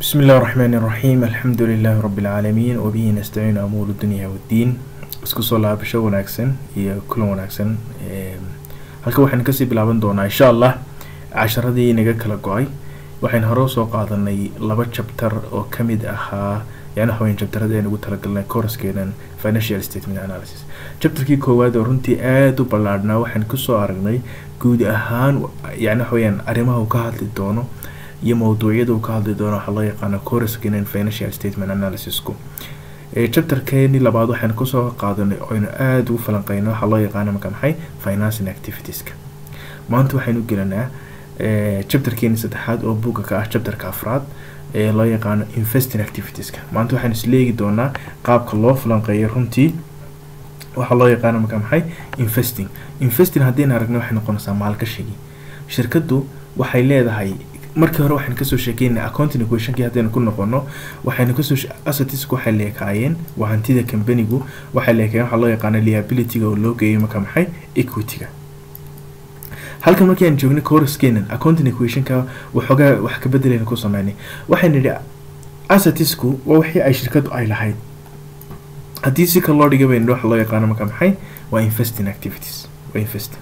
بسم الله الرحمن الرحيم الحمد لله رب العالمين وبه نستعين أمور الدنيا والدين isku soo laabasho wanaagsan iyo kulan wanaagsan halka waxaan kasii bilaaban doonaa insha allah casharadii naga kala go-ay waxaynu hore usoo qaadanay laba jabtar oo kamid ahaa yani waxaweyn jabtarada aynu ugu talagalnay courskeenan financial statement analysis jabtarkii koowaad oo runtii aada u ballaadhnaa waxaan kusoo aragnay guud ahaan yani waxaweyaan arrimaha uu ka hadli doono iyo mawduucyada uu ka hadli doono waxaa loo yaqaano courskeenan financial statement analysisku. Chapterkeeni labaad waxaan ku soo qaadanay oynu aada ugu falanqeyno waxaa loo yaqaano marka maxay? Financing activitieska. Maanta waxaynu gelanaa chapterkeeni saddexaad oo buugga ka ah chapterka afraad ee loo yaqaano investing activitieska. Maanta waxaan isleegi doonaa qaabka loo falanqeeyo runtii waxaa loo yaqaano marka maxay? Investing. Investing haddayna aragna waxay noqonaysaa maalgashigii shirkaddu waxay leedahay markii hore waxaan ka soo sheekeynay accounting equationkii haddaynu ku noqono waxaynu ka soo assetiska waxay leekaayeen waa hantida companigu waxay leekaayeen waxaa loo yaqaana liabilityga oo loo geeyo marka maxay? Equityga. Halkan markii aan joognay courskeenan accounting equationka waxoogaa wax ka bedelayna ku sameynay. Waxaynu nidhi assetisku waa wixii ay shirkaddu ay lahayd. Haddii si loo dhigay baynu waxa loo yaqaano marka maxay? Waa investing activities. Waa investing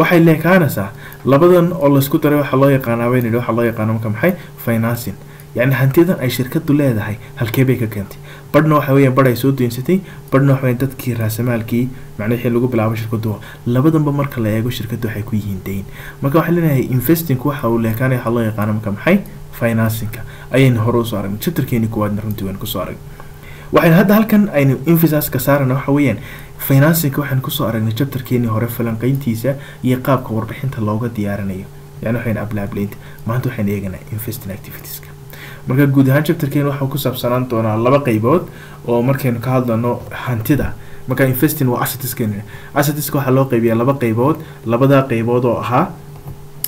waxay leekaanaysaa labadan oo laysku daray waxaa loo yaqaanaa baynidhi waxaa loo yaqaana marka maxay? Financing. Yacni hantidan ay shirkadu leedahay halkee bay ka keentay? Badhna waxa weeyaan badh ay soo deensatay badhna waxa weyan dadkii raasamaalkii macna wixii lagu bilaabo shirkadu. Labadanba marka la eego shirkadu waxay ku yihiin dayn marka waxaan leenahay investingku waxa uu leekaanaya waxaa loo yaqaana marka maxay? Financingka. Ayaynu hore u soo aragnay. Chapterkeeni koowaadna runtii waynu ku soo aragnay. Waxaynu hadda halkan aynu emphasiska saarana waxa weeyaan financingka waxaan ku soo aragnay chapterkeenii hore falanqeyntiisa iyo qaabka warbixinta looga diyaarinayo. Yani waxayn ablaableynta maanta waxaynu eeganaa investing activitieska. Marka guud ahaan chapterkeeni waxaa ku saabsanaan doonaa laba qeybood oo markaynu ka hadlano hantida. Marka investing waa assetiskeen assetiska waxaa loo qeybiyaa laba qeybood labadaa qeybood oo ahaa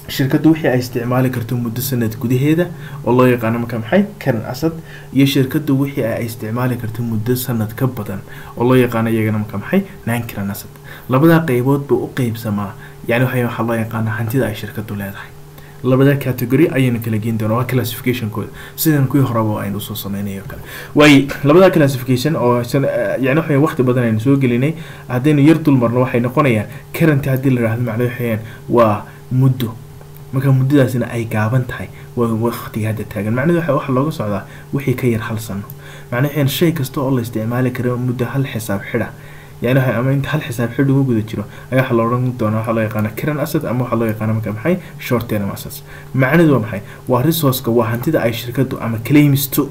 shirkaddu wixii ay isticmaali karto muddo sanad gudaheeda oo loo yaqaano marka maxay? Karan asad iyo shirkaddu wixii ay isticmaali karto muddo sanad ka badan oo loo yaqaano iyagana marka maxay? Nine karan asad. Labadaa qeybood buu u qeybsamaa yani waxa waxaa loo yaqaana hantida ay shirkaddu leedahay. Labada category ayaynu kala geen doona waa classificationkooda sidan kuwii horeba aynu u soo sameynayo kale. Waaye labada classification oo yani waxa waqti badan aynu soo gelinay. Haddaynu yar dulmarno waxay noqonayaan currenty haddii la yidhahdo macna waxayaan waa muddo marka muddadaasina ay gaaban tahay waqtiga hadda taagan. Macnahedu waxa waxa looga socdaa wixii ka yar hal sano. Macnaha waxaan shay kasta oo la isticmaali karo muddo hal xisaab xidha. Yani ama inta hal xisaab xidh ugu guda jiro ayaa waxa la odhan doonaa. Waxaa loo yaqaana current asset ama waxaa loo yaqaana marka maxay? Short term assets macnahedu waa maxay? Waa resourceka waa hantida ay shirkadu ama claimisto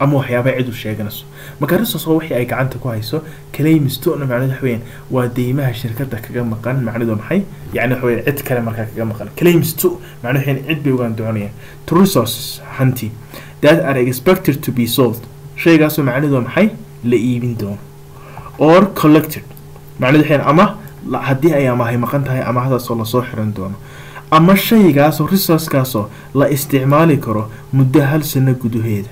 ama waxyaaba cid u sheeganayso marka waa wixii ay gacanta ku hayso? Claimistona macnahedu waxa weeyaan waa deymaha shirkada kaga maqan. Macnahedu maxay? Yani waxa weeyaan cid kale markaa kaga maqan. Claimisto macnahedu waxay cid bay ugaan doonayaan. To resources hanti. That are expected to be sold. Shaygaasoo macnahedu waa maxay? La iibin doono. Or collected. Macnahedu waxay ama haddii ay amahay maqan tahay amahadaasoo la soo xiran doono. Ama shaygaasoo resourcekaasoo la isticmaali karo muddo hal sano gudaheeda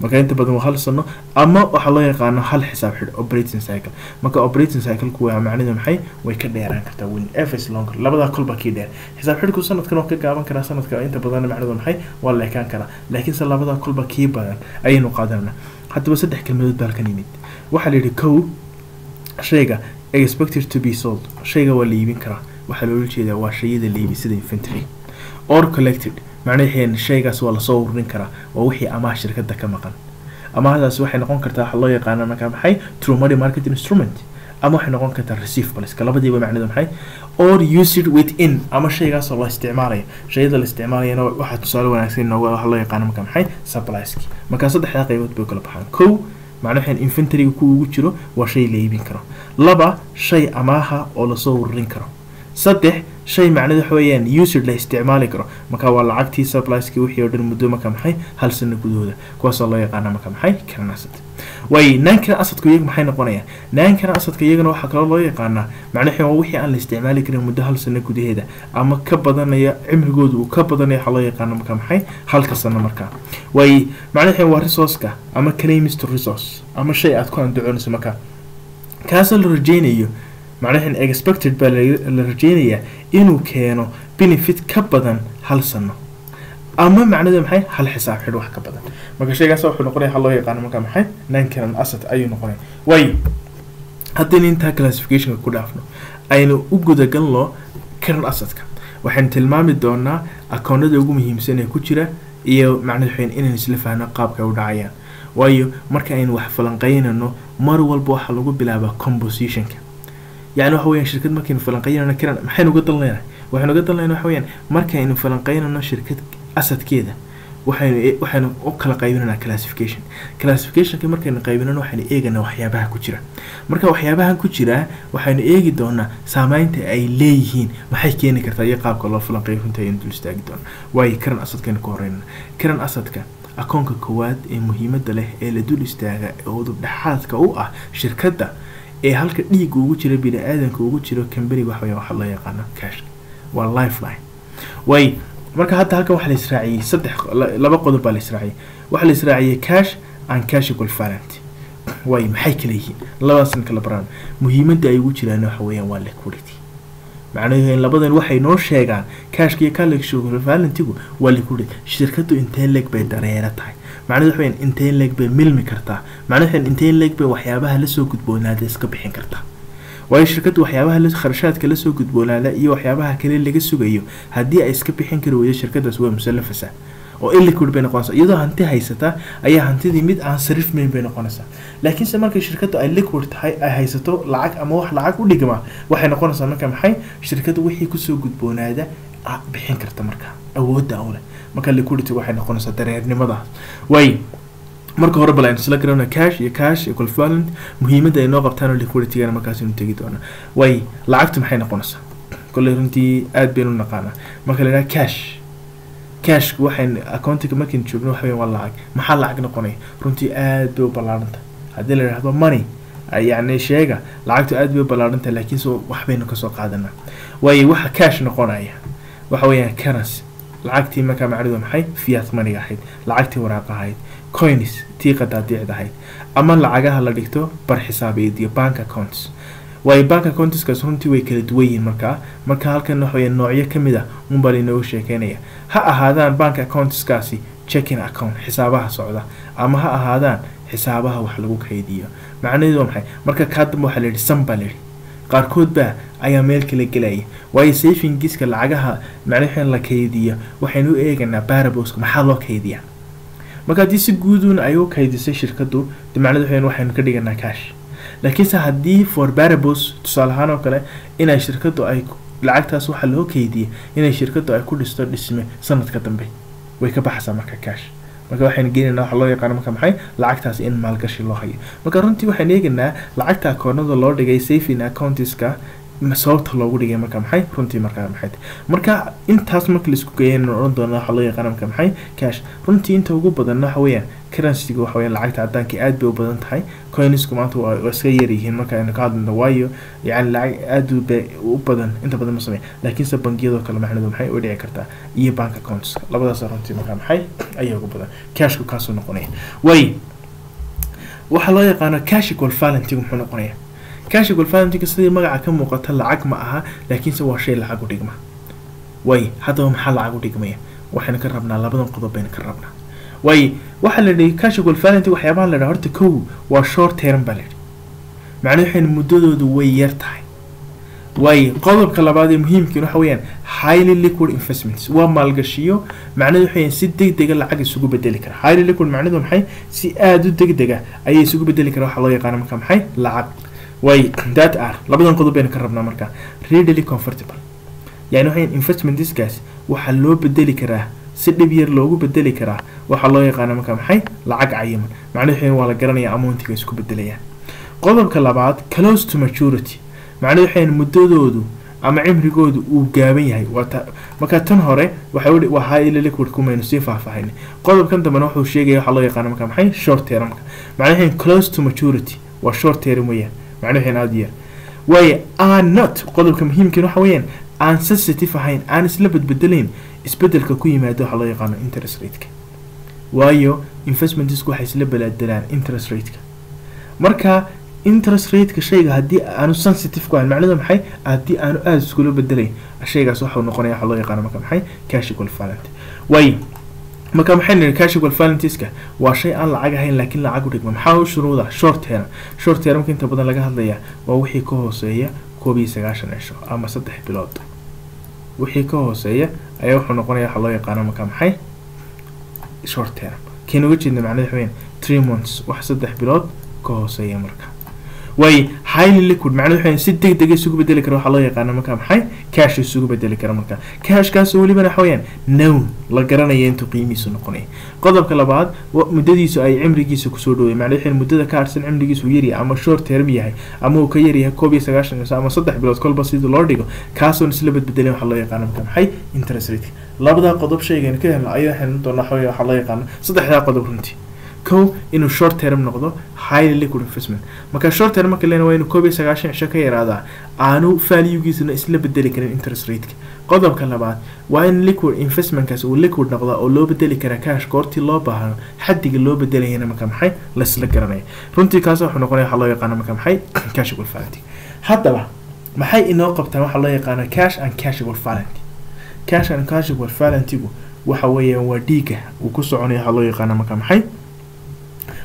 marka inta badan waa hal sano ama waxaa loo yaqaano hal xisaab xidh operating cycle. Marka operating cycleku waa macnaheedu maxay? Way ka dheeraan kartaa win fs longer. Labadaa kolba kii dheer. Xisaab xidhku sanadkan waa ka gaaban karaa sanadka inta badan macnaheedu maxay? Waa leekaan karaa. Laakiinse labadaa kolba kii badan ayaynu qaadanana haddaba saddex kelmadood baa halkan yimid. Waxaa la yidhi kow shayga expected to be sold. Shayga waa la iibin karaa. Waxaa loola jeedaa waa shayada la iibi sida infantry or collected macnaheed shaygaas waa la soo ururin karaa waa wixii amaah shirkada ka maqan. Amaahdaas waxay noqon kartaa waxa loo yaqaana markaa maxay true money market instrument ama waxay noqon kartaa receivables labadiiba macnaheedu maxay? Or used within ama shaygaasoo la isticmaalaya. Shayada la isticmaalayana waxaa tusaale wanaagsan inooga waxa loo yaqaana marka maxay? Supplieski markaa saddexdaa qaybood bay kala baxaan. Kow macnaheed inventoryga ku ugu jiro waa shay la iibin karo. Laba shay amaaha oo la soo ururin karo. Saddex shay macnada waxa weeyaan usage la isticmaali karo. Marka waa lacagtii supplieski wixii oo dhan muddo marka maxay? Hal sano gudahooda. Kuwaasoo loo yaqaana marka maxay? Current asset waaye naankana asadku iyaga maxay noqonayaan naankana asadka iyagana waxaa kaloo loo yaqaanaa macnaha waa wixii aan la isticmaali karin muddo hal sano gudaheeda. Ama ka badanaya cimrigooda uu ka badanaya waxaa loo yaqaana marka maxay? Halka sano markaa waaye macnaha waa resourceka ama claimist resource ama shay aad ku andacoonayso marka kaasoo la rajeynayo macnahan expected baa la rajeynayaa inuu keeno benefit ka badan hal sano. Ama macnadu maxay? Hal xisaab xidh wax ka badan. Marka shaygaas wuxuu noqonaya waxa loo yaqaano marka maxay? Current asset ayuu noqonaya. Waayo haddayna intaa classificationka ku dhaafno aynu u gudagalno current assetka. Waxaynu tilmaami doonaa akoonada ugu muhiimsan ee ku jira iyo macnaheed waxayn inaynu isla fahno qaabka u dhacayaan. Waayo marka aynu wax falanqeynano mar walba waxaa lagu bilaabaa compositionka yacni waxa weyaan shirkad markaynu falanqeynano kiran maxaynu uga leenahay waxaynu uga leenahay waxa weyaan markaynu falanqeynano shirkad asadkeeda waxaynu waxaynu u kala qaybinanaa classification. Classificationka markaynu qaybinano waxaynu eeganaa waxyaabaha ku jira. Marka waxyaabahan ku jira waxaynu eegi doonaa saameynta ay leeyihiin. Maxay keeni kartaa? Iyo qaabka loo falanqeeyo runta ayaynu dul istaagi doonaa. Waayo karan asadkaynu ka horreynana karan asadka akoonka koowaad ee muhiimadda leh ee la dul istaaga ee udubdhexaadka u ah shirkadda ee halka dhiigga ugu jira bini-aadanka ugu jiro camberiga waxa weya waxaa loo yaqaana cash. Waa lifeline. Way marka hadda halkan waxaa la israaciyey saddex laba qodob baa la israaciyey. Waxaa la israaciyey cash and cash equal way maxay kala yihiin? Labadaasna kala baraan. Muhiimadda ay ugu jiraan waxa weeyaan waa liquidity. Macnaheedu labadan waxay noo sheegaan cashka iyo cash valentigu waa liquidity. Shirkadu intee leeg bay dareero tahay macnahedu waxa weeyaan intee leeg bay milmi kartaa? macnahedu waxa intee leeg bay waxyaabaha la soo gudboonaada iska bixin kartaa? waayo shirkaddu waxyaabaha kharashaadka la soo gudboonaada iyo waxyaabaha kale laga sugayo haddii ay iska bixin kari weydo shirkadaas waa musalafasa oo illiquid bay noqonaysaa. iyadoo hanti haysataa ayaa hantidii mid aan sarifmayn bay noqonaysaa. laakiinse markay shirkaddu ay liquid tahay ay haysato lacag ama wax lacag u dhigma waxay noqonaysaa marka maxay? shirkaddu wixii ku soo gudboonaada bixin karta marka. awoodda u marka liquidity waxay noqonaysaa dareernimadaas way marka hore bal aynu isla garano cash iyo cash equivalent muhiimadda ay noo qabtaan oo markaas inu tegi doonaa. Way lacagtu maxay noqonaysaa? Kolley runtii aad baynu naqaanaa. Marka la yidhaha cash cashku waxayn accountiga markaynu joogno waxa waa lacag. Maxaa lacag noqonaya runtii aad bay u ballaarhanta haddii la yidhahdo money yacni sheega lacagtu aad bay u ballaarhanta laakiinse waxbaynu ka soo qaadanaa waayo waxa cash noqonaya waxa weeyaan currency lacagtii markaa macnidu maxay fiat maniga ahayd lacagtii waraaqa ahayd coins tii qadaadiicda ahayd ama lacagaha la dhigto bar xisaabeed iyo bank accounts. Waayo bank accountiskaas runtii way kala duwan yihiin markaa. Marka halkan waxa weya noocyo ka mid ah unbaa lainooga sheekeynaya. Ha ahaadaan bank accountiskaasi checking account xisaabaha socda ama ha ahaadaan xisaabaha wax lagu kaydiyo. Macnaheedu waa maxay? Marka kaa dambe waxaa la yidhi san baa la yidhi qaarkood baa ayaa meel kala gelaya waayo safingiska lacagaha macnaha la kaydiyo waxaynu u eeganaa baraboska maxaa loo kaydiyaa? Marka haddii si guuduun ay u kaydisay shirkadu de macnada waxaynu ka dhiganaa cash. Laakiinse haddii for barabos tusaale ahaan oo kale inay shirkadu ay lacagtaas waxaa loo keydiyay inay shirkadu ay ku dhisto dhisme sanadka dambe way ka baxaysaa marka cash marka waxaynu geenaynaa waxa loo yaqaano marka maxay? Lacagtaas in maalgashi loo hayo. Marka runtii waxaynu eegaynaa lacagta akoonada loo dhigay saving accountiska sababta loogu dhigay marka maxay? Runtii markaa maxay? Marka intaas marka la isku geeyana odhan doona waxa loo yaqaana marka maxay? Cash. Runtii inta ugu badan waxa weeyaan currencyga waxa weeyaan lacagta caddaanka aad bay u badan tahay. Coinsku maanta waa iska yar yihiin marka aynu ka hadlayno waayo. Yacni lacag aad bay u badan inta badan ma sameyn. Laakiinse bangiyadoo kale macnadu maxay u dhici kartaa? Iyo bank accounts. Labadaas runtii marka maxay? Ayaa ugu badan. Cashku kaasuu noqonaya way. Waxaa loo yaqaano cash equal valenting muxuu noqonaya cash equal valentinga sidii magaca ka muuqata lacag ma aha laakiinse waa shay lacag u dhigma. Way haddaba maxaa lacag u dhigmaya? Waxaynu ka rabnaa labadan qodob baynu ka rabnaa. Way waxaa la yidhi cash equal valenting waxyaabaha la yidhaha horta kow waa short term baa la yidhi. Macnaha muddadoodu way yar tahay. Way qodobka labaad ee muhiimkiin waxa weeyaan highly liquid investments. Waa maalgashiyo macnahedu waxay si degdega lacag isugu bedeli kara highly liquid macnahedu maxay? Si aada u degdega ayay isugu bedeli kara waxaa loo yaqaano marka maxay? Lacag way that are? Labadan qodob baynu ka rabnaa marka. Readily comfortable. Yani waxay investmentskaas waxaa loo bedeli karaa si dhib yar loogu bedeli karaa waxaa loo yaqaana marka maxay? Lacag cayiman. Macnahedu waa la garanaya amountiga isku bedelayaan. Qodobka labaad close to maturity. Macnahedu waxay muddadoodu ama cimrigoodu uu gaaban yahay. Marka tan hore kumaynu sii faahfaahin. Qodobkan dambena wuxuu sheegaya waxaa loo yaqaana marka maxay? Short termka macnahedu close to maturity. Waa short term weeyaan macnahedu aada yar. Waayo aan not qodobka muhiimkiin waxa weeyaan aan sensitive ahayn aan isla badbedelayn isbeddelka ku yimaado waxaa loo yaqaano interest rateka. Waayo investmentsku waxay isla balaadelaan interest rateka. Marka interest rateka shayga haddii aanu sensitive ku ahayn macnahedu maxay? Haddii aanu aada iskula bedelayn shaygaas waxau noqonaya waxaa loo yaqaano marka maxay? Cash equal waayo marka maxay nihi casual valentinska waa shay aan lacag ahayn laakiin lacag u dhigma. Maxaa u shuruuda? Short term short inta badan laga hadlaya waa wixii ka hooseeya koob iyo sagaashan cisho ama saddex bilood. Wixii ka hooseeya ayaa wuxuu noqonaya waxa loo yaqaano marka maxay? Short term uga jeedna macnaheed waxweyn three months. Wax saddex bilood ka hooseeya marka way highly liquid. Waxweyn si deg deg isugu bedeli kara waxaa loo yaqaana marka maxay? Cash isugu bedeli kara marka. Cashkaasoo welibana waxa weeyaan nown la garanaya intuu qiimihiisu noqonaya qodobka labaad muddadiisu ay cimrigiisa ku soo dhoway macnaheed waxweyn muddada ka harsan cimrigiisu yaryahay ama short term yahay ama uu ka yaryahay koob iyo sagaashan cisho ama saddex bilood kolba sidii loo dhigo kaasoon isla badbedelin waxaa loo yaqaana marka maxay? Interest rate. Labadaa qodob shaygan ka helna ayaa xelin doona waxa waxaa loo yaqaana saddexdaa qodob runtii kow inuu short term noqdo highly liquid investment. Marka short term marka leena waa inuu koob iyo sagaashan cisho ka yaraadaa aanu valuegiisuna isla bedeli karin interest rateka. Qodobka labaad waa in liquid investmentkaas uu liquid noqdaa oo loo bedeli karaa cash goortii loo baahno xaddiga loo bedelayana marka maxay? Laisla garanaya runtii kaas wuxuu noqonaya waxaa loo yaqaana marka maxay? Cashable valent haddaba maxay inoo qabtaan waxaa loo yaqaana cash and cashable valent cash and cashable valentigu waxa weeyaan waa dhiiga uu ku soconayo waxaa loo yaqaana marka maxay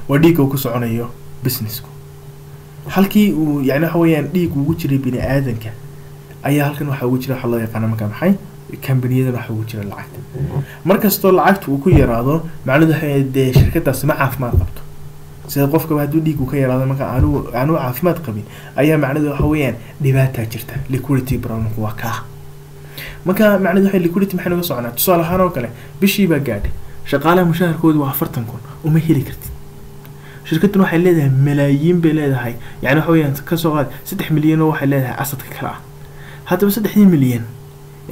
waa dhiigga uu ku soconayo businessku. Halkii uu yani waxa weeyaan dhiig ugu jiray bini aadanka ayaa halkan waxaa ugu jira waxaa loo yaqaana marka maxay? Kambaniyadana waxaa ugu jira lacagta. Markastoo lacagta uu ku yaraado macnuhu waxa dee shirkadaasi ma caafimaad qabto. Sida qofkaba hadduu dhiigu ka yaraado marka aanu aanu caafimaad qabin ayaa macnuhu waxa weeyaan dhibaataa jirta. Liquidity problemku waa kaa. Marka macnuhu waxa liquidity maxay naga soconaa? Tusaale ahaan oo kale bishii baa gaadhay. Shaqaalaha mushaharkoodu waa afartan kun uma heli kartid shirkaddan waxay leedahay malaayiin bay leedahay. Yani waxa weyaan ka soo qaad saddex milyan oo waxay leedahay asadka kale ah. Haddaba saddexdii milyan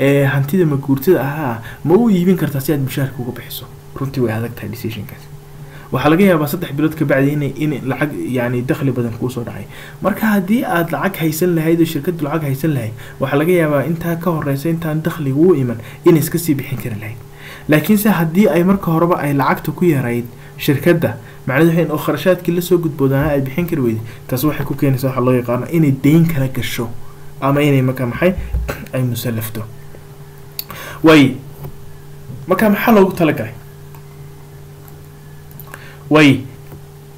ee hantida maguurtada ahaa ma u iibin kartaa si aad mushaharka uga bixiso. Runtii way adag tahay decisionkaas. Waxaa laga yaabaa saddex bilood kabacdi in in lacag yani dakhli badan kuusoo dhacay. Marka haddii aad lacag haysan lahayd oo shirkaddu lacag haysan lahayd waxaa laga yaabaa intaa ka horeysa intaan dakhliga u iman inay iska sii bixin kari lahayd. Laakiinse haddii ay marka horeba ay lacagta ku yarayd shirkadda. Macnaheed oo kharashaadkii la soo gudboodaana ay bixin kari weyday taas waxay ku keenaysa waxaa loo yaqaano inay deyn kala gasho ama inay marka maxay ay musallafto way marka maxaa loogu talagalay? Way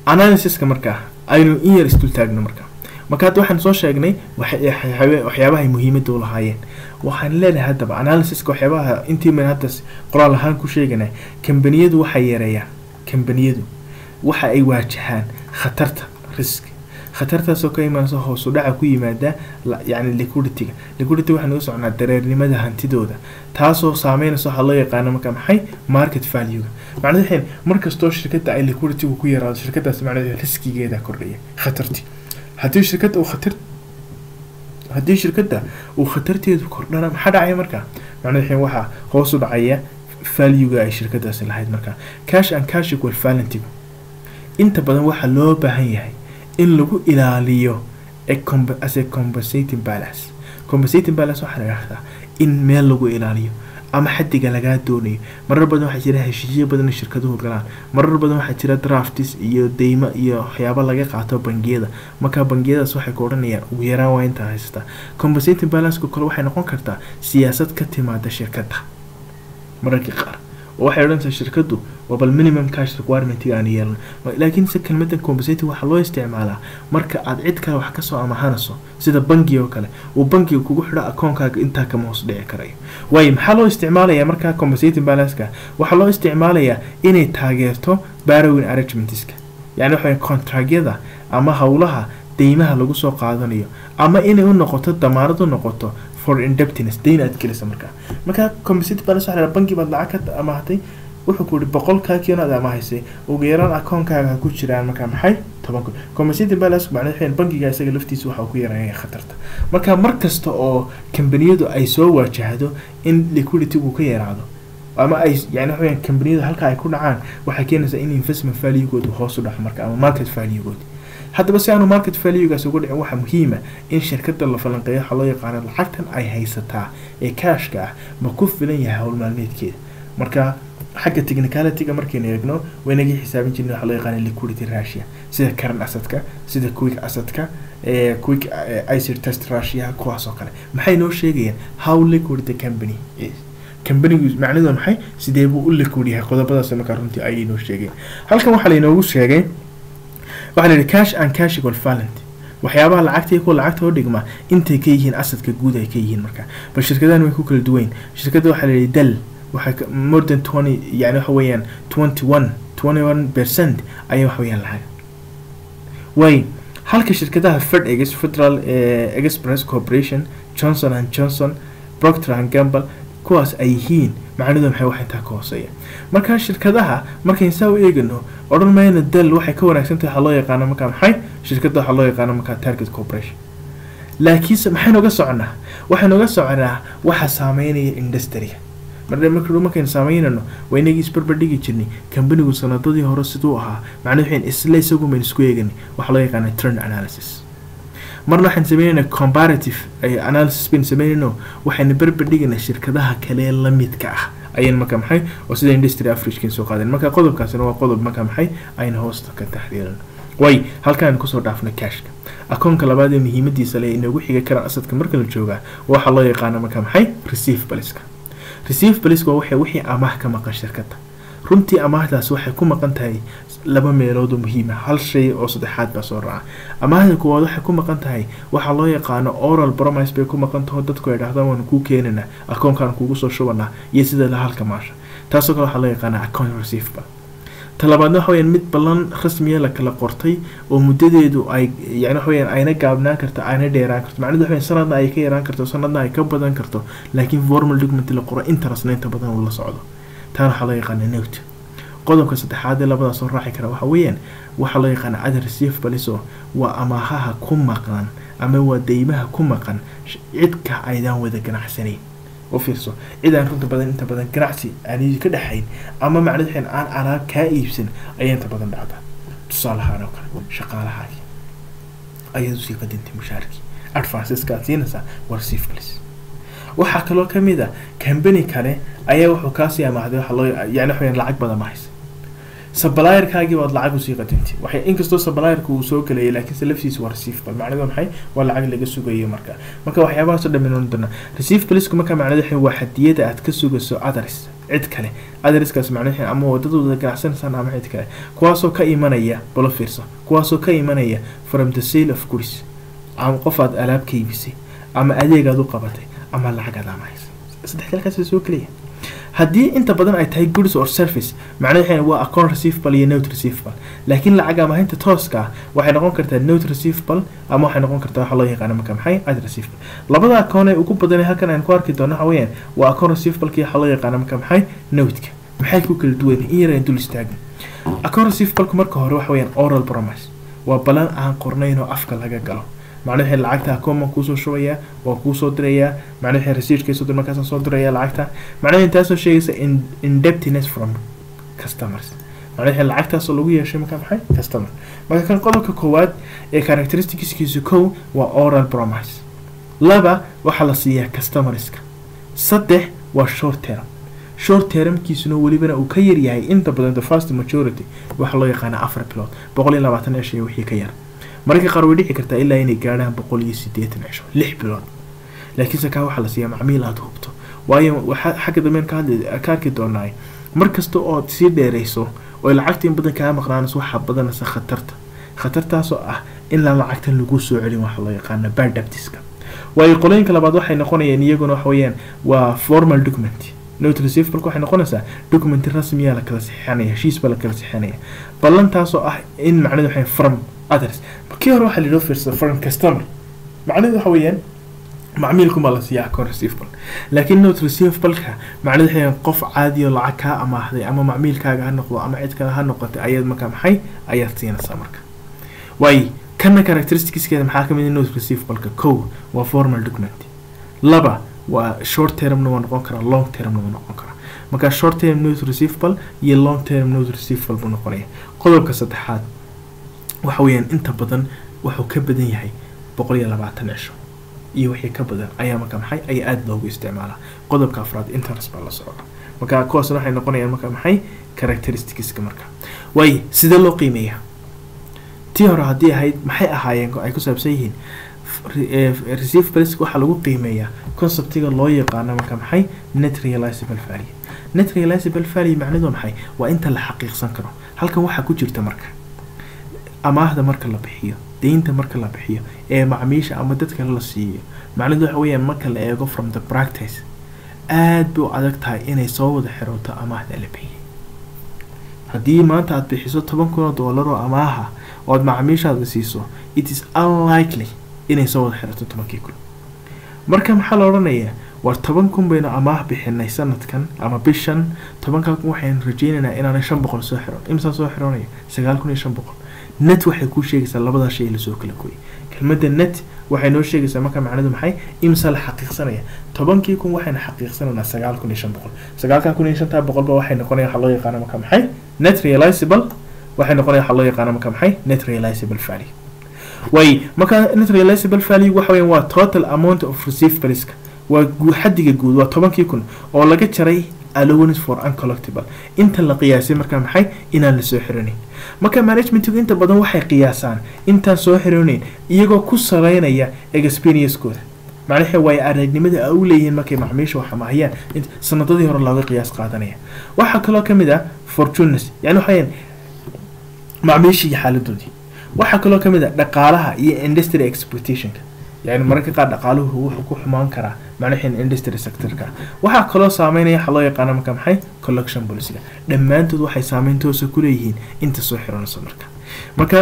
analysiska markaa aynu in yar isdul taagno marka hadda waxaan soo sheegnay waxyaabahay muhiimadda u lahaayeen. Waxaan leenahay haddaba analysiska waxyaabaha intiiman hadda qoraal ahaan ku sheeganay kambaniyadu waxay yareeyaan kambaniyadu waxa ay waajahaan khatarta risk. Khatartaasoo ka imaanaysa hoosu dhaca ku yimaada yani liquidity-ga liquidity waxaan uga socnaa dareernimada hantidooda taasoo saameynaysa waxaa loo yaqaano marka maxay? Market value-ga. Markastoo shirkadda ay liquidity-gu ku yaraado shirkadaas macnaheed riskigeeda kordhaya khatarti. Haddii shirkadda uu khatar haddii shirkadda uu khatarteedu kordhana maxaa dhacaya marka? Macnaheed waxay waxaa hoos dhacaya value-ga ay shirkadaasi lahayd marka. Cash and cash equal valentigu inta badan waxaa loo baahan yahay in lagu ilaaliyo as a compensating balance. Compensating balance waxaa la yidhahdaa in meel lagu ilaaliyo ama xaddiga lagaa doonayo. Marar badan waxaa jira heshiisyo badan shirkaduhu galaan. Marar badan waxaa jira draftis iyo deymo iyo waxyaaba laga qaato bangiyada. Marka bangiyadaas waxay ku odhanayaan ugu yaraan waa intaa haysata compensating balanceka kale waxay noqon kartaa siyaasad ka timaada shirkadda mararka qaar oo waxay odhanaysaa shirkaddu waa bal minimum cash requirement aan yeelan laakiin se kelmadan compensating waxaa loo isticmaalaa marka aad cid kale wax ka soo amahanayso sida bangi oo kale uu bangiga kugu xidho akoonkaaga intaa kama hoos dhici karayo. Waayo maxaa loo isticmaalayaa markaa compensating balanceka? Waxaa loo isticmaalayaa inay taageerto barrowing arrangementska. Yani waxa contragyada ama howlaha deymaha lagu soo qaadanayo ama inay u noqoto damaanad u noqoto for indebtedness dayn aad gelisa markaa markaa balance waxa la bangi baad lacag ka amahatay wuxuu ku yihi boqolkaa aad amahaysay ugu yaraan akoonkaaga ku jiraan markaa maxay? Toban kun. Balance macnaheed waxay bangiga isaga laftiisa waxa ku yareeya khatarta. Marka mar kasta oo kambaniyadu ay soo waajahdo in liquidity-gu ka yaraado ama ay yani waxa weyaan kambaniyadu halka ay ku dhacaan waxay keenaysaa in investment value-goodu hoos u dhaco marka ama market value-goodu haddaba si aanu market value-gaas uga dhicin waxaa muhiima in shirkadda la falanqeeyo waxaa loo yaqaano lacagtan ay haysataa ee kaashka ah ma ku filan yahay howl maalmeedkeeda. Marka xagga technicalityga markaynu eegno waynagii xisaabin jirnay waxaa loo yaqaana liquidity ratio sida current assetka sida quick assetka quick icr test ratio kuwaas kale. Maxay noo sheegayaan how liquid the company is? Kambanigu macnidu maxay? Sidee buu u liquid yahay? Qodobadaas markaa runtii ayay inoo sheegeen. Halkan waxaa lainoogu sheegay waxaa la yidhi cash and cash equal valent waxyaabaha lacagta iyo kuwa lacagta oo dhigma intay ka yihiin asadka guud ay ka yihiin marka. Bal shirkadahan way ku kala duwayn. Shirkadda waxaa la yidhi dal waxay more than twenty yani waxa weeyaan twenty one twenty one percent ayay waxa weeyaan lacag. Way halka shirkadaha fed ex federal express corporation johnson and johnson proctor and gamble kuwaas ay yihiin macnidu maxay wax intaa ka hooseeya markaa shirkadaha markayn saa u eegano odhan mayna dal waxay ka wanaagsan tahay waxaa loo yaqaano markaa maxay? Shirkadda waxaa loo yaqaano markaa target corporation. Laakiinse maxay nooga soconaa waxay nooga soconaa waxa saameynaya industriga marde marka markaynu saameynano waa inagii isbarbar dhigi jirnay kambanigu sanadadii hore siduu ahaa macnuu waxayn isla isagu mayn isku eegani. Waxaa loo yaqaana trend analysis marna waxaan sameynayna comparative analysis baynu sameynayno waxaynu barbar dhigaynaa shirkadaha kale lamidka ah. Ayaynu marka maxay oo sida industry averagekeen soo qaadeen. Marka qodobkaasina waa qodob marka maxay aynu hoosta ka taxdiiran. Way halkaan ku soo dhaafna cashka akoonka labaad ee muhiimadiisa le inoogu xiga karaan asadka marka la joogaa waxaa loo yaqaana marka maxay receive baliska receive balisk waa waxay wixii amaah ka maqan shirkadda runtii amaahdaas waxay ku maqan tahay laba meelood oo muhiima hal shay oo saddexaad baa soo raaca. Amaahda kuwaad waxay ku maqan tahay waxaa loo yaqaano oral promise bay ku maqan taho dadku ay dhahdaan waanu kuu keenanaa akoonkaan kuugu soo shubanaa iyo sida la halka maasha. Taasoo kale waxaa loo yaqaanaa account receivable talabaadna waxa weyaan mid ballan rasmiya la kala qortay oo muddadeedu ay yani waxa weyaan ayna gaabnaan karto ayna dheeraan karto. Macnahedu waxa weyan sanadna ay ka yaraan karto sanadna ay ka badan karto laakiin formal document la qoro inta badan uu la socdo taana waxaa loo yaqaana note. Qodobka saddexaad ee labadaas soo raaci kara waxa weeyaan waxaa loo yaqaana receivables oo waa amaahaha ku maqan ama waa deymaha ku maqan cidka aydaan wada ganacsanayn u fiirso cid aan runta badan inta badan ganacsi aan ka dhexayn ama macnaheed aan alaab kaa iibsan ayaa inta badan dhacda. Tusaalahaan oo kale shaqaalahaagii ayaad u sii qadintay mushaarkii advanceska siinaysaa waa receivables waxaa kaloo ka mid a company kale ayaa wuxuu kaasii amaahday waxa loo yani waxa lacag badan ma haysa. Sablayerkaagii baad lacag u sii qadintay waxay inkastoo sablayerka uu soo gelayay laakiinse laftiisa waa receivable macnaheedu maxay? Waa lacag laga sugayo marka. Marka waxyaabahaas oo dhan inoo doona receivablesku marka macnaheedu waa hadiyada aad ka sugayso others cid kale. Otherskaas macnaheedu ama wadadooda ganacsanaysaan ama cid kale. Kuwaasoo ka imanaya balo fiirso. Kuwaasoo ka imanaya from the sale of goods. Ama qof aad alaab ka ama adeeg aad u qabatay ama lacag aad amahaysa saddex kalkaas soo gelaya haddii inta badan ay tahay goods or service macnaheedu waa account receivable iyo note receivable. Laakiin lacag amahinta tooska ah waxay noqon kartaa note receivable ama waxay noqon kartaa waxa loo yaqaano marka maxay? Ad receivable. Labada account ee ugu badan halkan aan ku arki doono waxa waa account receivable ki waxa loo yaqaano marka maxay? Note-ka. Maxay ku kala duwan? In yar aan dul istaagin account receivable marka hore waxa weeyaan oral promise. Waa balan aan qornayn oo afka laga galo macnaheed lacagta akoonbaan kuusoo shubayaa waa kuusoo dirayaa macnaheed receivtkayso dir markaasaan soo dirayaa lacagta macnaheed taasoo sheegaysa indebtiness from customers. Macnaheed lacagtaasoo lagu yeeshay markaa maxay customer. Marka kan qodobka koowaad ee characteristicskiisa kow waa oral promise laba waxaa la siiyaa customerska saddex waa short term. Short termkiisuna welibana uu ka yaryahay inta badan the first majority waxaa loo yaqaana afar bilood boqol iyo labaatan esh iyo wixii ka yar mararka qaar way dhici kartaa ilaa inay gaadhaan boqol iyo sideetan cisho lix bilood. Laakiinse kaa waxaa la siiyaa macmiil aada hubto. Waayo waxaa xagga dambeyn ka arki doonaay. Mar kasta ood sii dheerayso oo lacagta in badan kaa maqnaanayso waxaa badanaysa khatarta. Khatartaasoo ah in la lacagtan lagu soo celin waxa loo yaqaana bardabtiska waayo qolooyinka labaad waxay noqonayaan iyaguna waxa weeyaan waa formal document. Note receivable waxay noqonaysaa document rasmiya la kala sixinaya heshiis baa la kala sixinaya. Ballantaasoo ah in macnaheedu waxay from others kii hore waxaa lidoo fiirsada from customer. Macnaheedu waxa weeyaan macmiilkuma la siiya account receivable laakiin note receivableka macnaheedu waxay qof caadi oo lacag kaa amaahday ama macmiilkaaga ha noqdo ama cid kale ha noqotay ayaad markaa maxay? Ayaad siinaysaa marka. Waayo kana characteristicskeeda maxaa ka mid ah note receivableka kow waa formal document. Laba waa short termna waa noqon karaa long termna waa noqon karaa. Marka short term note receivable iyo long term note receivable buu noqonaya qodobka saddexaad waxa weeyaan inta badan wuxuu ka badan yahay boqol iyo labaatan cisho iyo wixii ka badan ayaa marka maxay ayaa aada loogu isticmaalaa. Qodobka afraad interest baa la socda marka kuwaasna waxay noqonayaan marka maxay characteristicska marka. Waayo sidee loo qiimeeyaa? Tii hore haddii ahayd maxay ahaayeen ay ku saabsan yihiin? Receivables waxaa lagu qiimeeyaa conceptiga loo yaqaano marka maxay net realizable value. Net realizable value macnidu waa maxay? Waa inta la xaqiiqsan karo. Halkan waxaa ku jirta marka amaahda marka la bixiyo deynta marka la bixiyo ee macmiisha ama dadka la siiyo macnidu waxa weeyaan marka la eego from the practice aad bay u adag tahay inay soo wada xirooto amaahda la bixiyay. Haddii maanta aad bixiso toban kun oo doolar oo amaaha oo aad macmiishaada siiso it is unlikely inay soo wada xirato tobankii kun. Marka maxaa la odhanayaa? War toban kun baynu amaah bixinay sanadkan ama bishan tobankaa kun waxaynu rajeynaynaa inaanay shan boqol soo xiron imsaa soo xironaya sagaal kun iyo shan boqol net waxay kuu sheegaysaa labadaa shay la soo kala gooyay. Kelmadda net waxay noo sheegaysaa marka macnidu maxay? Imsa la xaqiiqsanaya. Tobankii kun waxaynu xaqiiqsanaynaa sagaal kun iyo shan boqol. Sagaalkaa kun iyo shantaa boqolba waxay noqonaya waxaa loo yaqaana marka maxay? Net realizable. Waxay noqonaya waxaa loo yaqaana marka maxay? Net realizable value. Way marka net realizable value waxa weeyaan waa total amount of receivables waa xaddiga guud waa tobankii kun oo laga jaray allowance for uncollectible. inta la qiyaasay marka maxay inaan la soo xiranayn marka managementigu inta badan waxay qiyaasaan intaan soo xiranayn iyagoo ku saleynaya experience-kooda macnaha waay aragnimada a u leeyihiin markay macmiisha wax amahayaan sanadadii hore looga qiyaas qaadanaya waxaa kaloo ka mid ah fortunes. yani waxayan macmiishii iyo xaaladoodii waxaa kaloo ka mid ah dhaqaalaha iyo industry exploitationka yani mararka qaar dhaqaaluhu wuxuu ku xumaan karaa macnahin industry sectorka. Waxaa kaloo saameynaya waxaa loo yaqaana marka maxay? Collection policyga. Dhammaantood waxay saameyn toosa ku leeyihiin inta soo xiranayso marka marka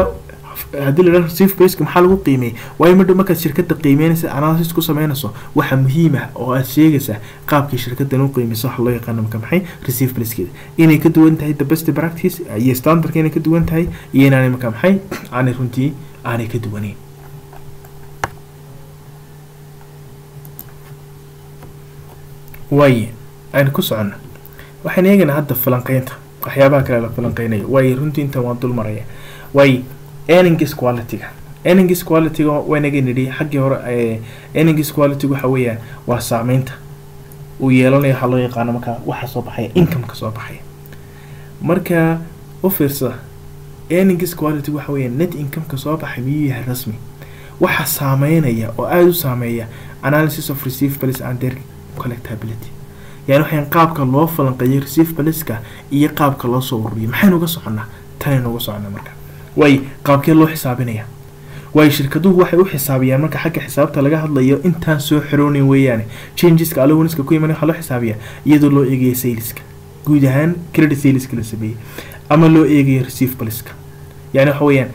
haddii la dhaho receive baseka maxaa lagu qiimeeyay waayo madhow markaad shirkadda qiimeynaysa analysis ku sameynayso waxa muhiim ah oo aad sheegaysaa qaabkii shirkaddan u qiimeyso waxa loo yaqaano marka maxay? Receive baskeeda inay ka duwan tahay the best practice iyo standardka inay ka duwan tahay iyo inaanay marka maxay? Aanay runtii aanay ka duwaneyn waaye aynu ku socono waxaan eegaynaa hadda falanqeynta waxyaabaha kale la falanqeynayo waaye runtii intan waan dul maraya waaye earnings quality-ga. Earnings quality-ga nidhi xaggii hore earnings quality-ga waxa weeyaan waa saameynta. Uu yeelanayo waxaa loo yaqaano marka waxa soo baxaya income-ka soo baxaya. Marka u fiirsada earnings quality waxa weeyaan net income-ka soo baxay miyuu yahay rasmi. Waxa saameynaya oo aada u saameeya analysis of receivables and their collectability yani waxayn qaabka loo falanqeeyo receivables-ka iyo qaabka loo soo ururiyo. Maxaynu uga soconnaa? Tanaynu uga soconnaa marka. Way qaabkee loo xisaabinaya. Waayo shirkaduhu waxay u xisaabiyaan marka xagga xisaabta laga hadlayo intaan soo xiroonin weeyaane. Changeska allowanska ku imanay waxaa loo xisaabiyaa iyadoo loo eegayo saleska. Guud ahaan credit saleska la sameeyey ama loo eegayo receivables-ka yani waxa weeyaan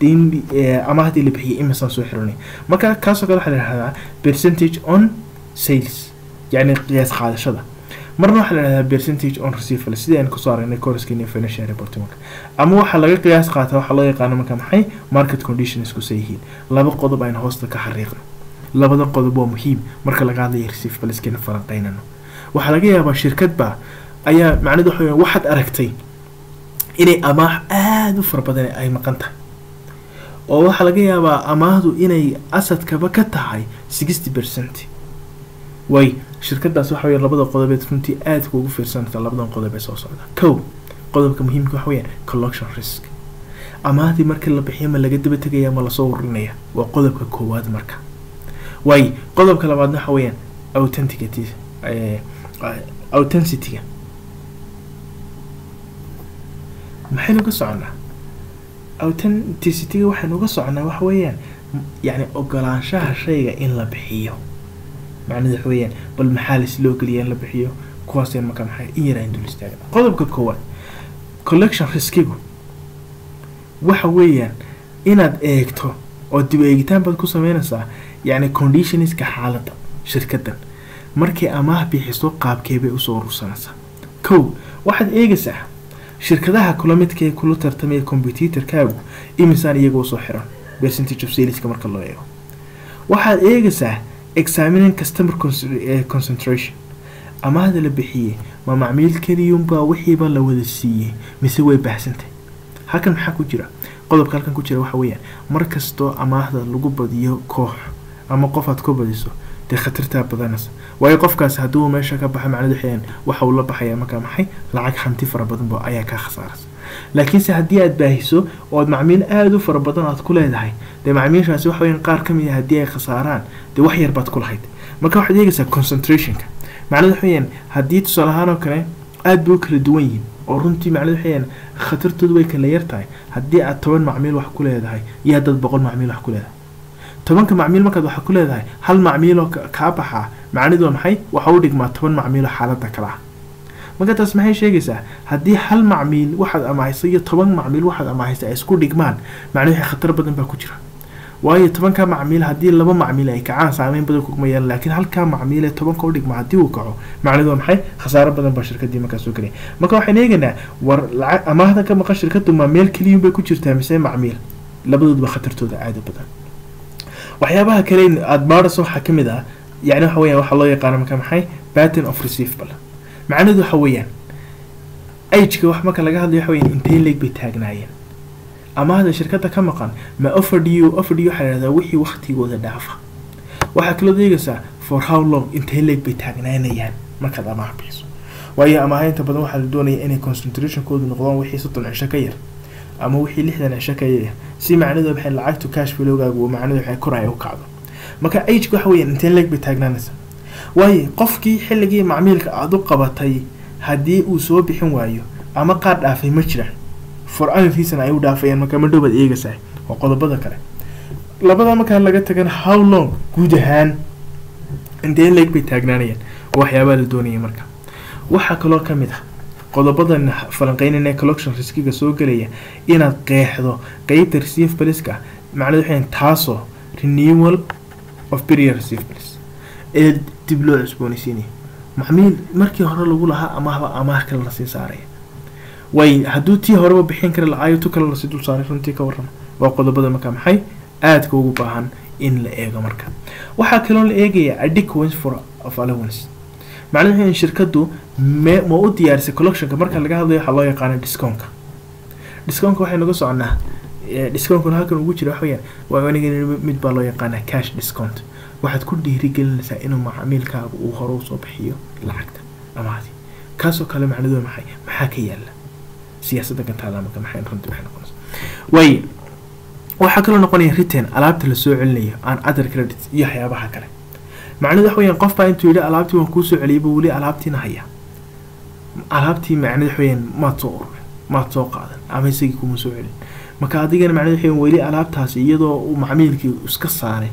deyn ama haddii la bixiyay imisaan soo xiroonay marka kaasoo kale waxaa la yihahdaa percentage on sales yani qiyaas qaadashada. Marna waxaa la yihahdaa percentage on receival sidii aan ku soo aragnay corskin financial reporting ama waxaa laga qiyaas qaata waxaa loo yaqaano marka maxay? Market conditions kusa yihiin. Laba qodob aynu hoosta ka xariiqno. Labada qodob waa muhiim marka laga hadlayo receivableskana falanqeynano waxaa laga yaabaa shirkad baa ayaa macnadu waxa waxaad aragtay inay amaah aada u fara badan ay maqan tahay oo waxaa laga yaabaa amaahdu inay asadkaba ka tahay sixty percent way shirkadaas waxa weya labada qodobeed runtii aada kuugu fiirsanaysa labadan qodob ee soo socda. Kow qodobka muhiimka waxa weeyaan collection risk. Amaahdii marka la bixiyo ma laga daba tegaya ma la soo ururinaya waa qodobka koowaad marka. Way qodobka labaadna waxa weeyaan authenticity authenticity-ga maxaynu ka soconaa authenticity-ga waxaynu uga soconaa waxa weeyaan yani ogolaanshaha shayga in la bixiyo macnada waxa weeyaan bal maxaa lis loo geliya in la bixiyo? Kuwaaseen marka maxay in yaraa dul istaaga. Qodobka koowaad collection riskigu. Waxa weeyaan inaad eegto oo dib eegitaan baad ku sameynaysaa yacni conditionska xaaladda shirkaddan. Markay amaah bixiso qaabkeebay u soo urursanaysaa kow waxaad eegaysaa shirkadaha kula midka ee kula tartamaya computerkaagu imisaan iyaga u soo xiran. Percentage of saleska marka loo eego. Waxaad eegaysaa examining customer concentration. Amaahda la bixiyey ma macmiil keliyunbaa wixiiba la wada siiyey mise way baahsantay halkan maxaa ku jira? Qodobka halkan ku jira waxa weeyaan mar kastoo amaahda lagu badiyo koox ama qof aad ku badiso dee khatartaa badanaysa waayo qofkaas hadduu meesha ka baxa macnadu waxayaan waxa uu la baxayaa markaa maxay? Lacag hanti fara badan ayaa kaa khasaaraysa laakiinse haddii aad baahiso ood macmiil aada u fara badan aad ku leedahay dee macmiishaasi waxa weyaan qaar ka mid a haddii ay khasaaraan dee wax yar baad ku lahayd. Marka waxaad eegaysaa concentrationka. Macnadu waxa weyaan haddii tusaale ahaan oo kale aad bay u kala duwan yihiin oo runtii macnadu waxa weyaan khatartoodu way kala yar tahay. Haddii aad toban macmiil wax ku leedahay iyo haddaad boqol macmiil wax ku leedahay tobanka macmiil markaad waxa ku leedahay hal macmiiloo kaa baxaa macnidu waa maxay? Waxa u dhigmaa toban macmiiloo xaaladda kale marka taas maxay sheegaysaa? Haddii hal macmiil waxaad amaahaysa iyo toban macmiil waxaad amaahaysa ay isku dhigmaan macnuu waxay khatar badan baa ku jira. Waayo tobanka macmiil haddii laba macmiil ay kacaan saameyn badan kuguma yeelan laakiin halkaa macmiil ee tobanka u dhigma haddii uu kaco macnidu waa maxay? Khasaaro badan baa shirkadii markaa soo gelaya marka waxaan eegaynaa war amaahda ka maqan shirkadu ma meel keliyun bay ku jirtaa mise macmiil? Labadoodba khatartooda aada badan waxyaabaha kale maarasa waxaa ka mid ah yani waxa weeyaan waxaa loo yaqaano marka maxay? Pattern of receivable macnaheedu waxa weeyaan ageka wax marka laga hadlayo waxa weeyaan intee leeg bay taagnaayeen. Amaahda shirkadda ka maqan ma offerdu offerdu waxaa yidhahdaa wixii waktigooda dhaafa. Waxaa kaloo eegaysaa for how long intee leeg bay taagnaanayaan markaad amaah bixiso. Waayo amaahaynta badan waxaa la doonaya inay concentrationkoodu noqdaan wixii soddon cisho ka yar ama wixii lixdan ka yar si macnaheedu waxay lacagtu cash flowgaagu uu macnaheedu waxay kor ay u kacdo. Marka ageka waxa weeyaan intee leeg bay taagnaanaysaa? Waayo qofkii xilligii macmiilka aada u qabatay haddii uu soo bixin waayo ama qaar dhaafay ma jiraan. For any reason ay u dhaafayaan marka ma dhowbaad eegaysaa waa qodobada kale. Labada markaa laga tagan how long? Guud ahaan intee leeg bay taagnaanayaan oo waxyaabaa la doonaya marka. Waxaa kaloo ka mid ah qodobadan falanqeynana collection riskiga soo gelaya inaad qeexdo qeybta receivables-ka macnadu waxay taasoo renewal of period receivables ee dib loo cusboonaysiinaya macmiil markii hore lagu lahaa amaahba amaah kale la sii saaraya. Way hadduu tii horeba bixin kara lacaayo tu kale la sii dul saaray runtii ka warrama. Waa qodobada marka maxay? Aadka ugu baahan in la eego marka. Waxaa kaloo la eegayaa adequance for of macnaha in shirkadu me ma u diyaarisay collectionka. Marka laga hadlayo waxaa loo yaqaana discountka discountka waxay naga soconaa discountkuna halkan ugu jira waxaweyaan waa aniga mid baa loo yaqaanaa cash discount. Waxaad ku dhiirigelinaysaa inuu macmiilkaaga uu hore u soo bixiyo lacagta amaadi kaasoo kale macnadood maxay? Maxaa ka yaalla siyaasadda gantaalamaka maxay runtii waxay noqonaysa waaye waxaa kaloo noqonaya return alaabta la soo celinayo aan other credit iyo waxyaabaha kale macnahedu waxa weyaan qof baa intuu yidhi alaabtii waan kuusoo celiyayba weli alaabtiina haya alaabtii macnahedu waxa weyaan maad soo ururin maad soo qaadan ama isagii kuma soo celin. Marka adigana macnahedu waxa weyaan weli alaabtaasi iyadoo uu macmiilkii iska saaray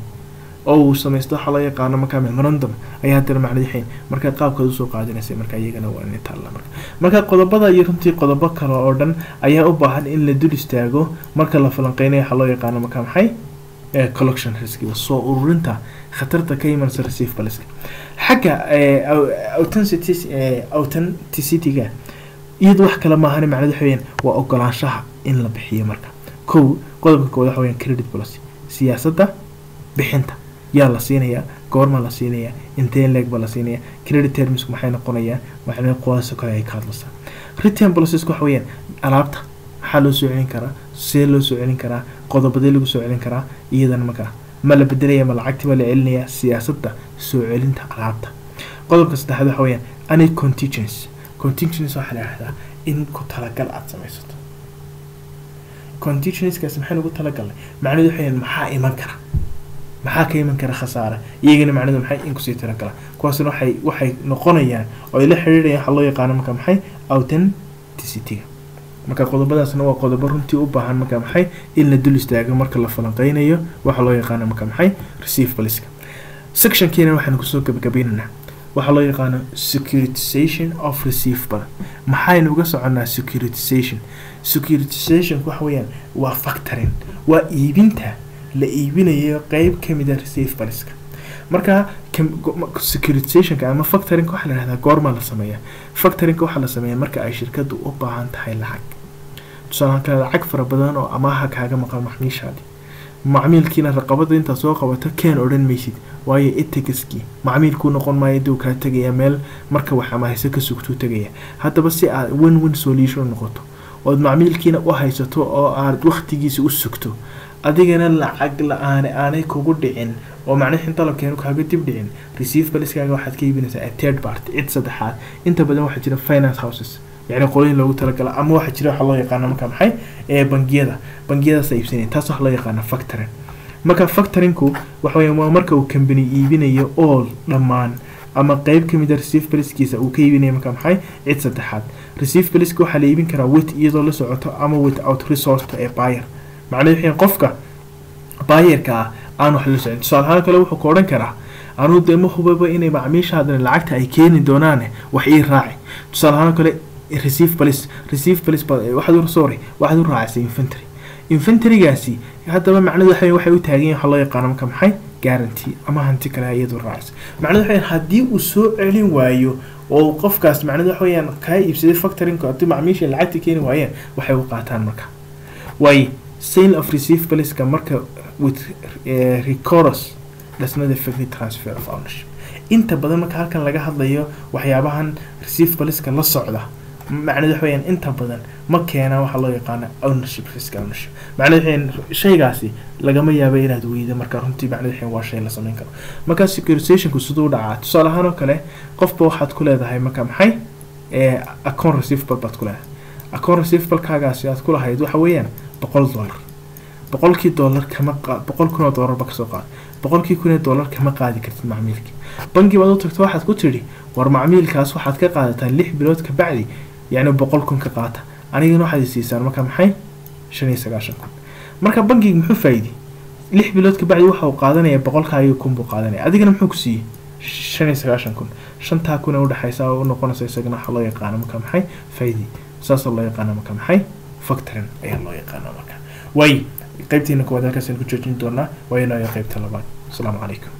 oo uu samaysto waxaa loo yaqaano markaa memorandum ayaa haddana macnadaxayn markaa qaabkaad u soo qaadinaysay marka iyagana waa inay taalla marka marka qodobada iyo runtii qodobo kale oo dhan ayaa u baahan in la dul istaago marka la falanqeynayo waxaa loo yaqaano markaa maxay collection riskiga soo ururinta khatarta ka imanaysa receivables xagga authenticity-ga wax kale maahan macnada waxa weyaan waa ogolaanshaha in la bixiyo marka. Kow qodobka koowaad waxa weyaan credit policy. Siyaasadda bixinta. Yaa la siinayaa goorma la siinayaa intee leeg ba la siinayaa credit terms maxay noqonayaan waxna qodaasoo kale ay ka hadlaysaa return policies waxa weeyaan alaabta. Maxaa loo soo celin karaa? See loo soo celin karaa qodobadee lagu soo celin karaa iyadana markaa ma la bedelaya ma lacagti baa la celinayaa siyaasadda soo celinta alaabta. Qodobka saddexaad waxa weeyaan any contingence contingence waxaa la yidhahdaa in ku talagal aada samaysato. Contingenceskaasi maxay nagu talagalnay macnahedu waxa weeyaan maxaa iman kara? Maxaa ka iman kara khasaare? Iyagana macnadu maxay in ku sii tira kala kuwaasna waxay waxay noqonayaan oo ay la xiriirayaan waxaa loo yaqaano marka maxay? Authenticity-ga marka qodobadaasna waa qodobo runtii u baahan marka maxay? In la dul istaago marka la falanqeynayo waxaa loo yaqaano marka maxay? Receivables-ka sectionkiina waxaanu ku soo gabagabaynaynaa waxaa loo yaqaano securitization of receivable maxaynu uga soconaa securitization. Securitization waxa weeyaan waa factoring waa iibinta. La iibinayo qeyb ka mid a receivables-ka marka securitizationka ama factoringka waxaa la yihahdaa goorma la sameeyaa. Factoringka waxaa la sameeyaa marka ay shirkadu u baahan tahay lacag tusaale kale lacag fara badan oo amaaha kaaga maqan macmiishaadi. Macmiilkiina raqabada intaa soo qabato keen odhan maysid waayo etigaskii macmiilkuu noqon maayo duu kaa tegaya meel marka wax amaahayso ka sugtuu tegaya haddaba si aad one one solution noqoto ood macmiilkiina u haysato oo aad waqtigiisa u sugto adigana lacag la'aane aanay kugu dhicin oo macnihi dalabkeenu kaaga dib dhicin. Receive baliskaaga waxaad ka iibinaysaa third party cid saddexaad. Inta badan waxaa jira finance houses yacni qolooyin loogu talagala ama waxaa jira waxa loo yaqaana marka maxay? Ee bangiyada. Bangiyadaas iibsanaya taas waxaa loo yaqaana factoring. Marka factoringku waxa waa marka uu company iibinayo all dhammaan ama qeyb ka mid a receive baliskiisa uu ka iibinayo marka maxay? Cid saddexaad. Receive baliska waxaa la iibin karaa with iyadoo la socoto ama without resource ee buyer. Macnaheedu waxay qofka buyerka ah aan wax la socon. Tusaale ahaan kale wuxuu ka odhan karaa anuu dee ma hubaba inay macmiishaadana lacagta ay keeni doonaane wax ii raaci. Tusaale ahaan kale receive balis receive balis waxaad u sorry waxaad u raacaysa infantry. Inventorygaasi haddaba macnadu waxa waxay u taagan yahay waxa loo yaqaano marka maxay? Guarantee ama hanti kale iyadu raacaysa. Macnadu waxa haddii uu soo celin waayo oo qofkaas macnadu waxa weeyaan kaa iibsaday factoringka haddii macmiisha lacagta keeni waayeen waxay u qaataan marka. Way sale of receive baliska marka with uh, recourse does not affect the transfer of ownership. Inta badan marka halkan laga hadlayo waxyaabahan receive baliska la socda macnadu waxa weeyaan inta badan ma keenaa waxaa loo yaqaana ownership risk ownership. Macnadu waxay shaygaasi lagama yaabo inaad weydo marka runtii macnadu waxay waa shay la samayn karo. Marka securitizationku siduu dhacaa tusaale ahaan oo kale qofba waxaad ku leedahay marka maxay? Ee account receivable baad ku leedahay. Account receivable-kaagaasi aad ku lahayd waxa weeyaan boqol dollar. Boqolkii dollar kama boqol kun oo dollar ba ka soo qaad boqolkii kun ee dollar kama qaadi kartid macmiilka bangi baad u tagto waxaad ku tidhi war macmiilkaas waxaad ka qaadataa lix bilood ka yacni boqol kun ka qaata. Anigana waxaad isiisaan marka maxay? Shan iyo sagaashan kun. Marka bangiga muxuu faa'iiday? Lix bilood ka bacdi waxa uu qaadanaya boqolkaagii kun buu qaadanaya. Adigana muxuu ku siiyey? Shan iyo sagaashan kun. Shantaa kun udhexaysa oo u isagana waxaa loo yaqaano marka maxay? Faa'iidi saasoo loo yaqaano marka maxay? Factoring ayaa loo yaqaana marka way qaybtiina kuwaad halkaas ku joojin doonaa. Waa inoo qaybta labaad. Asalaamu calaykum